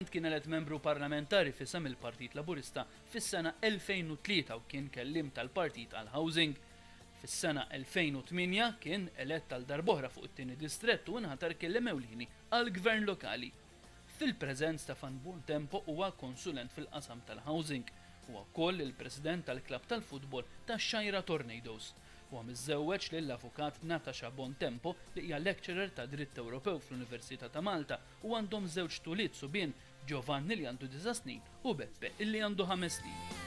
Hunt kien elett membru parlamentari f'isem il-Partit Laburista fis-sena 2003 u kien kelliem tal-partit għal Housing. Fis-sena 2008 kien elett għal darb'oħra fuq it-Tieni Distrett u nħatar kelliem ewlieni għall-Gvern Lokali. Fil-preżenz ta' Van Buontempo huwa konsulent fil-qasam tal-Housing. Huwa wkoll il-President tal-klabb tal-futbol tax-Xgħajra Tornadoes. Huwa miżżewweġ lill-Avukat Natasha Bontempo li hija Lecturer ta' Dritt Ewropew fl-Università ta' Malta. u għandhom żewġ tuliet subien, Giovanni li għandu disa' snin u Beppe illi għandu ħames snin.